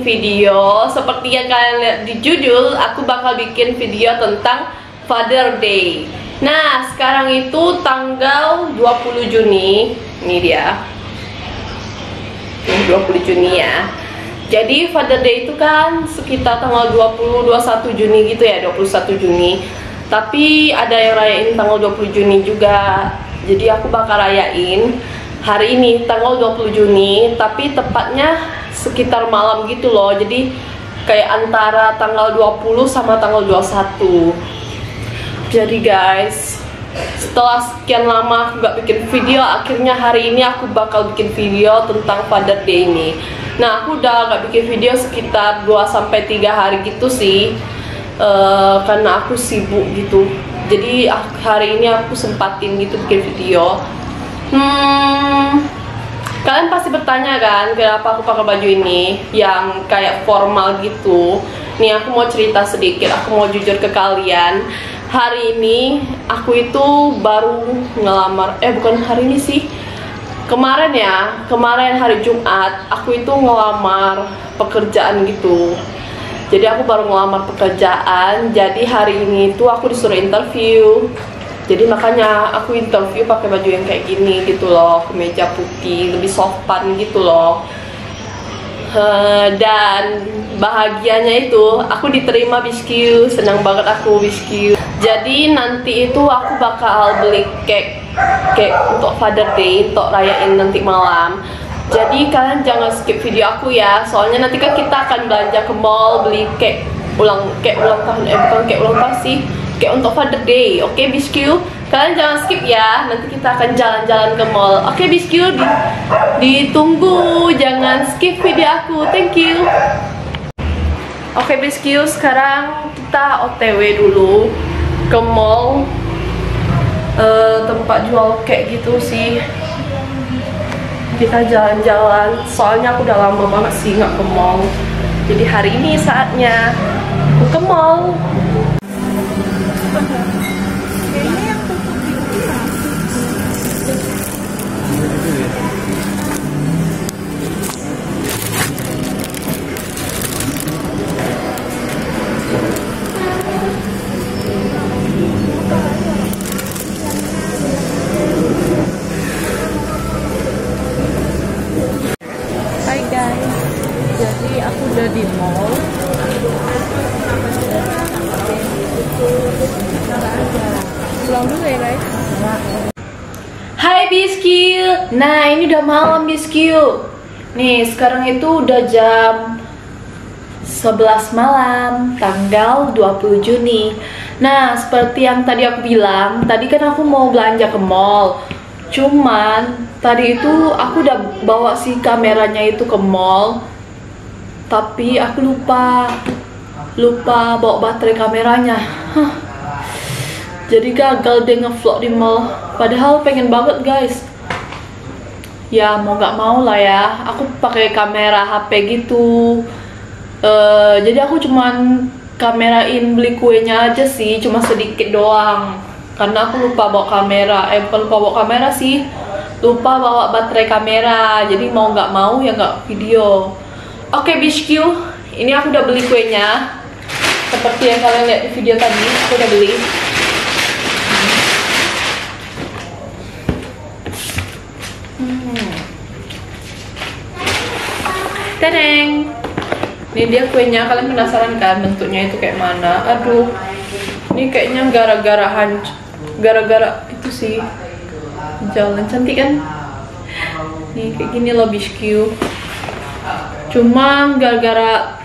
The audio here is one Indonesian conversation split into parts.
video seperti yang kalian lihat di judul, aku bakal bikin video tentang Father Day. Nah, sekarang itu tanggal 20 Juni. Ini dia. Ini 20 Juni ya. Jadi Father Day itu kan sekitar tanggal 20 21 Juni gitu ya, 21 Juni. Tapi ada yang rayain tanggal 20 Juni juga. Jadi aku bakal rayain hari ini tanggal 20 Juni tapi tepatnya sekitar malam gitu loh. Jadi kayak antara tanggal 20 sama tanggal 21 jadi guys setelah sekian lama aku gak bikin video akhirnya hari ini aku bakal bikin video tentang Father Day ini. Nah aku udah gak bikin video sekitar 2-3 hari gitu sih. Uh, karena aku sibuk gitu. Jadi hari ini aku sempatin gitu bikin video Hmm, kalian pasti bertanya kan kenapa aku pakai baju ini yang kayak formal gitu. Nih aku mau cerita sedikit, aku mau jujur ke kalian. Hari ini aku itu baru ngelamar, eh bukan hari ini sih. Kemarin ya, kemarin hari Jumat aku itu ngelamar pekerjaan gitu. Jadi aku baru ngelamar pekerjaan, jadi hari ini tuh aku disuruh interview jadi makanya aku interview pakai baju yang kayak gini gitu loh kemeja putih lebih sopan gitu loh. Uh, dan bahagianya itu aku diterima Biscu senang banget aku Biscu jadi nanti itu aku bakal beli cake cake untuk Father Day untuk rayain nanti malam. Jadi kalian jangan skip video aku ya soalnya nanti kan kita akan belanja ke mall beli cake ulang cake ulang tahun eh bukan cake ulang tahun sih kayak untuk Father Day. Oke okay, Biscu kalian jangan skip ya. Nanti kita akan jalan-jalan ke mall. Oke okay, Biscu di, ditunggu. Jangan skip video aku. Thank you. Oke okay, Biscu sekarang kita otw dulu ke mall. Uh, tempat jual kayak gitu sih. Kita jalan-jalan. Soalnya aku udah lama banget sih nggak ke mall. Jadi hari ini saatnya aku ke mall udah di mall. Pulang dulu ya guys. Hai Biskil. Nah ini udah malam Biskil. Nih sekarang itu udah jam 11 malam tanggal 20 Juni. Nah seperti yang tadi aku bilang Tadi kan aku mau belanja ke mall. Cuman tadi itu aku udah bawa si kameranya itu ke mall tapi aku lupa lupa bawa baterai kameranya. Huh. jadi gagal deh ngevlog di mall. Padahal pengen banget guys. Ya mau nggak mau lah ya. Aku pakai kamera HP gitu. Uh, jadi aku cuman kamerain beli kuenya aja sih cuma sedikit doang. Karena aku lupa bawa kamera. Eh bukan lupa bawa kamera sih. Lupa bawa baterai kamera. Jadi mau nggak mau ya nggak video Oke okay, Bishq, ini aku udah beli kuenya. Seperti yang kalian lihat di video tadi, aku udah beli. Hmm. Ini dia kuenya, kalian penasaran kan bentuknya itu kayak mana? Aduh, ini kayaknya gara-gara hancur Gara-gara itu sih. Jalan cantik kan? Nih kayak gini loh Bishq cuma gara-gara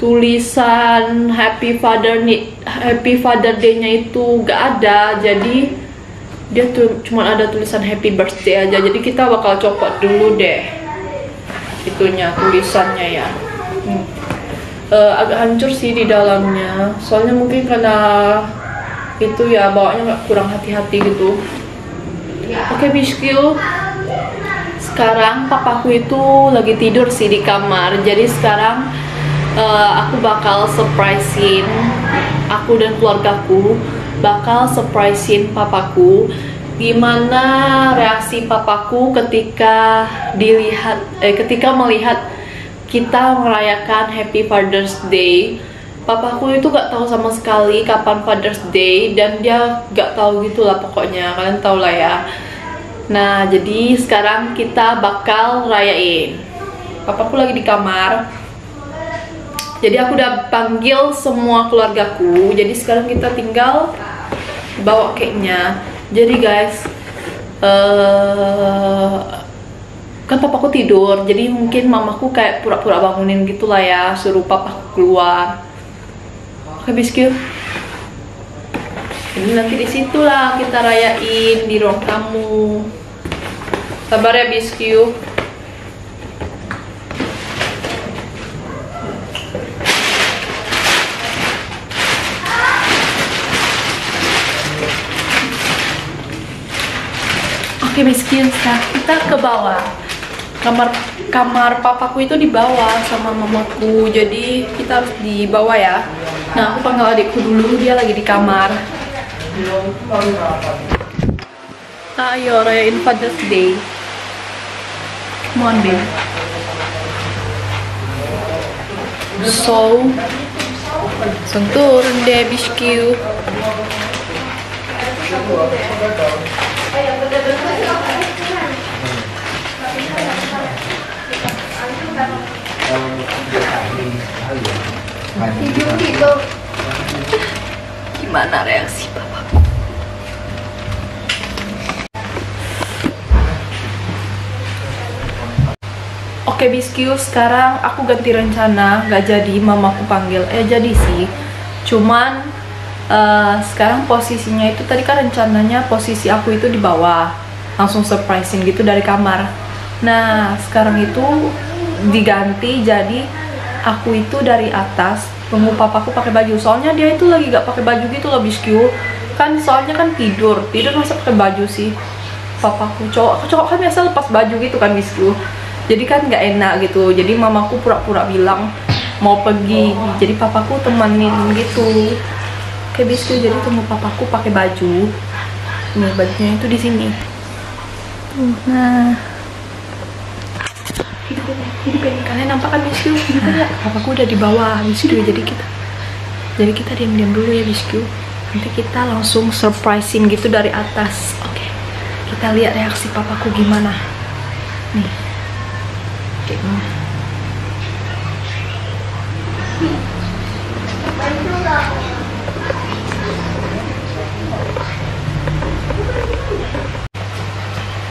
tulisan Happy Father Happy Father Day-nya itu gak ada jadi dia tuh cuma ada tulisan Happy Birthday aja. Jadi kita bakal copot dulu deh itunya tulisannya ya. Hmm. uh, agak hancur sih di dalamnya. Soalnya mungkin karena itu ya bawanya kurang hati-hati gitu. Oke okay, Bishkil sekarang papaku itu lagi tidur sih di kamar jadi sekarang uh, aku bakal surprisein aku dan keluargaku bakal surprisein papaku gimana reaksi papaku ketika dilihat eh ketika melihat kita merayakan Happy Father's Day. Papaku itu gak tahu sama sekali kapan Father's Day dan dia gak tahu gitulah pokoknya kalian tau lah ya. Nah jadi sekarang kita bakal rayain. Papaku lagi di kamar. Jadi aku udah panggil semua keluargaku. Jadi sekarang kita tinggal bawa cake-nya jadi guys uh, kan papaku tidur jadi mungkin mamaku kayak pura-pura bangunin gitulah ya suruh papaku keluar oke biskuit ini nanti di situlah kita rayain di ruang tamu sabar ya biskuit Oke miskin sekarang kita ke bawah. Kamar kamar papaku itu di bawah sama mamaku jadi kita harus di bawah ya. Nah aku panggil adikku dulu. Dia lagi di kamar. Ayo rayain Father's Day come on babe so sentuh deh biskuit Gimana reaksi papaku? Oke Biskuit, sekarang aku ganti rencana Gak jadi mamaku panggil. Eh jadi sih. Cuman uh, Sekarang posisinya itu Tadi kan rencananya posisi aku itu di bawah. Langsung surprising gitu dari kamar. Nah sekarang itu Diganti jadi Aku itu dari atas Tunggu papaku pakai baju. Soalnya dia itu lagi gak pakai baju gitu loh Biskuit Kan soalnya kan tidur. Tidur masa pakai baju sih. Papaku cowok Cowok kan biasa lepas baju gitu kan Biskuit jadi kan nggak enak gitu. Jadi mamaku pura-pura bilang mau pergi. Jadi papaku temanin gitu. Kayak biskuit. Jadi tunggu papaku pakai baju. Nih bajunya itu di sini. Nah. Hidupin hidupin kalian nampak kan hidupin ya papaku udah di bawah biskuit. Jadi kita jadi kita diam-diam dulu ya biskuit. Nanti kita langsung surprising gitu dari atas. Oke. Kita lihat reaksi papaku gimana. Nih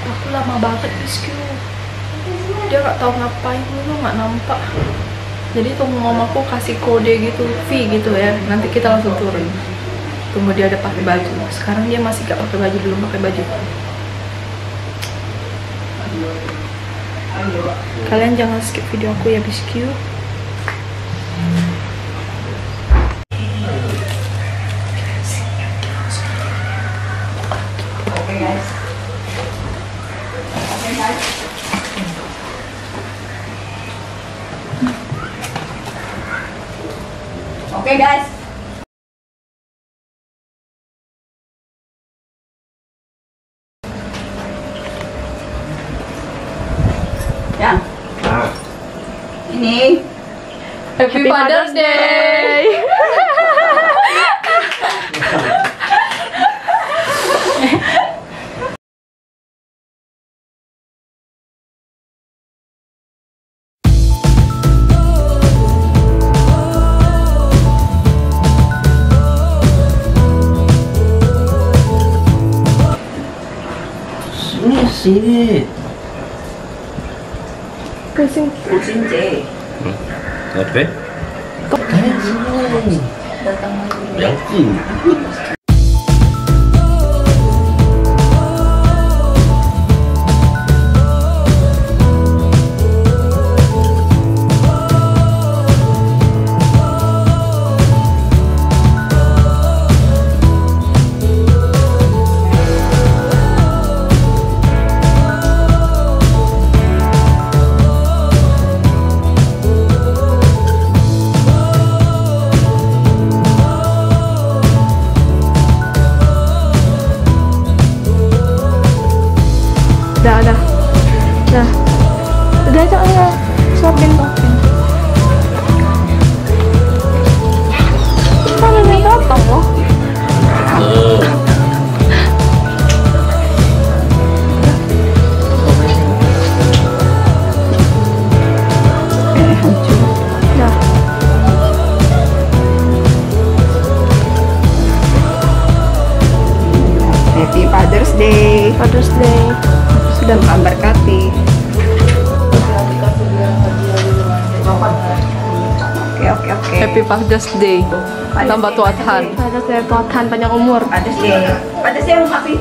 aku lama banget biskuit dia nggak tahu ngapain dulu nggak nampak. Jadi tunggu mamaku kasih kode gitu V gitu ya. Nanti kita langsung turun. Tunggu dia ada pakai baju. Sekarang dia masih gak pakai baju belum pakai baju kalian jangan skip video aku ya biskuit Oke ini. Happy Father's Day. Sini sini. Pusing Cince. Apa? Kalian sini. Yang sini. Diajak ya, suapin tuh. Kan ini datang loh. Happy Father's Day. Father's Day. Sudah memberkati. Happy Father's Day. Tambah tuatan. Father's Day Tuhan panjang umur. Father's Day. Father's Day happy.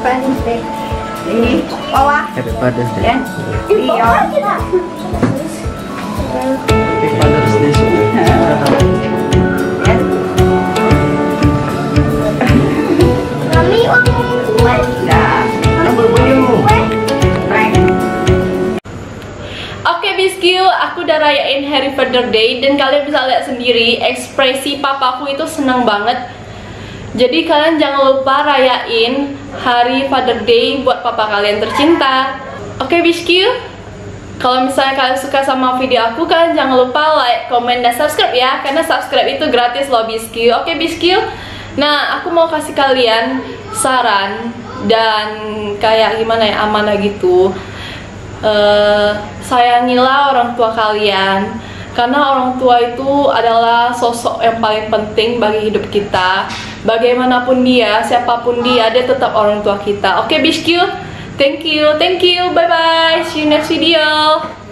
Father's Day. Ini bawah. Happy Father's Day. Leon. Happy Father's Day Mami uang Biskyu, aku udah rayain Harry Father Day dan kalian bisa lihat sendiri ekspresi papaku itu senang banget. Jadi kalian jangan lupa rayain Hari Father Day buat papa kalian tercinta. Oke Biskyu, kalau misalnya kalian suka sama video aku, kalian jangan lupa like, komen, dan subscribe ya Karena subscribe itu gratis loh Biskyu Oke Biskyu Nah, aku mau kasih kalian saran Dan kayak gimana ya, amanah gitu eh sayangilah orang tua kalian karena orang tua itu adalah sosok yang paling penting bagi hidup kita. Bagaimanapun dia siapa pun dia dia tetap orang tua kita. Oke okay, thank you. Thank you. Bye bye see you next video